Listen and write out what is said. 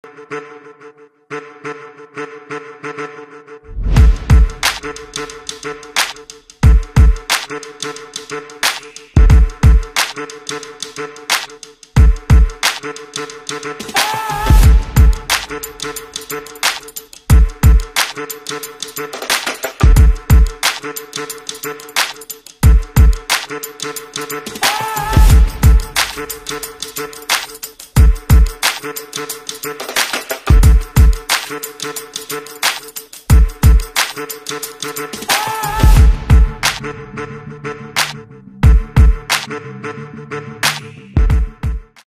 Ah! Ah!